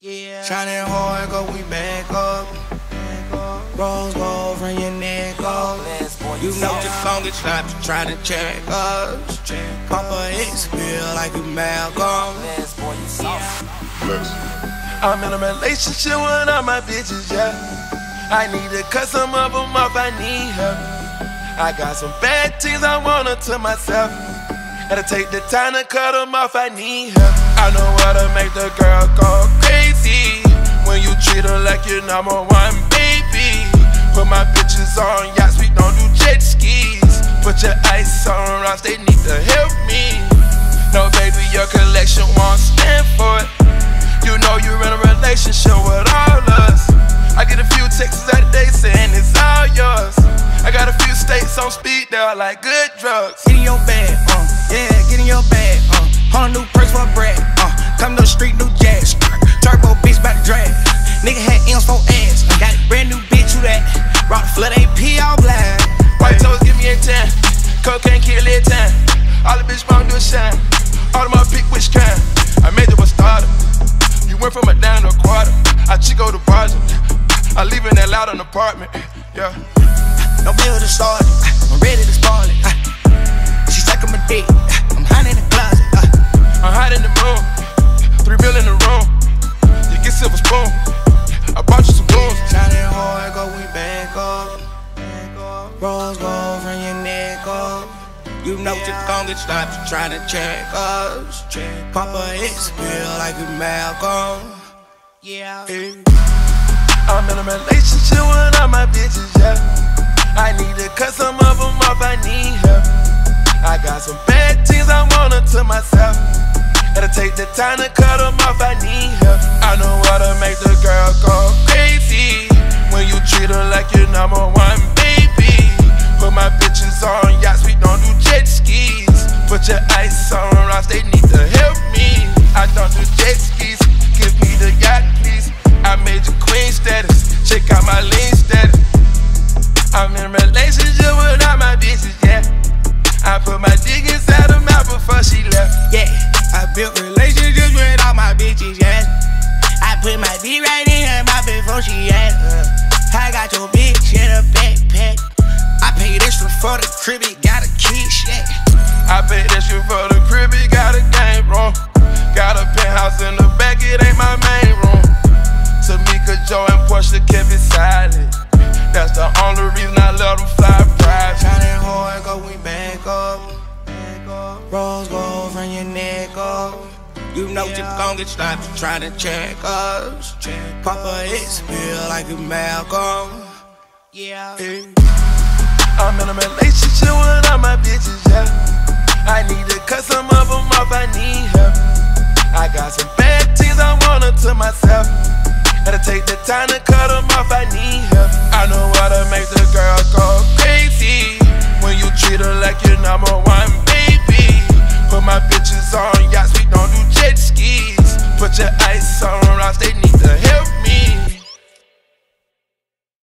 Yeah. Shining hard, go we back up. Rose gold from your neck up. You know the longest time to try to check us. Papa X feel like you Malcolm. I'm in a relationship with all my bitches, yeah. I need to cut some of them off, I need help. I got some bad things I want to tell myself. Gotta take the time to cut them off, I need help. I know how to make the girl go crazy. When you treat her like your number one baby. Put my bitches on yachts, we don't do jet skis. Put your ice on rocks, they need to help me. No, baby, your collection won't stand for it. You know you're in a relationship with all us. I get a few texts out day saying it's all yours. I got a few states on speed, they're like good drugs. In your uh, yeah, get in your bag, uh. Hundred new purse for a bread, uh. Come to the street, new jazz. Turbo bitch about to drag. Nigga had M's for ass. Got a brand new bitch, who that? Rock the flood AP all black. White toes give me a 10. Cocaine kill it 10. All the bitch want do a shine. All of my pick which kind. I made you a starter. You went from a down to a quarter. I chico the project. I live in that loud an apartment. Yeah. No bill to start it. I'm ready to spoil it. Up. Rose gold from your neck up. You know you're gon' get stopped trying to check us. Papa X feel like you Malcolm. Yeah. I'm in a relationship with all my bitches, yeah. I need to cut some of them off, I need help. I got some bad things I want to myself. Gotta take the time to cut them off, I need help. I know I'm in relationship with all my bitches, yeah. I put my dick inside her mouth before she left. Yeah, I built relationships with all my bitches, yeah. I put my dick right in her mouth before she had her. I got your bitch in a backpack. I paid extra for the crib, it got a kiss, yeah. I paid extra for the crib, it got a game room. Got a penthouse in the back, it ain't my main room. Tamika, Joe, and Portia kept it silent. That's the only reason I let them fly private. Shining hard, go we back up. Rose gold from your neck up. You know you gon' get stopped trying to check us. Papa X feel like you Malcolm. Yeah. I'm in a relationship with all my bitches, yeah. I need to cut some of them off, I need help. I got some bad things I want to myself. Gotta take the time to cut them off, I need help. I know how to make the girl go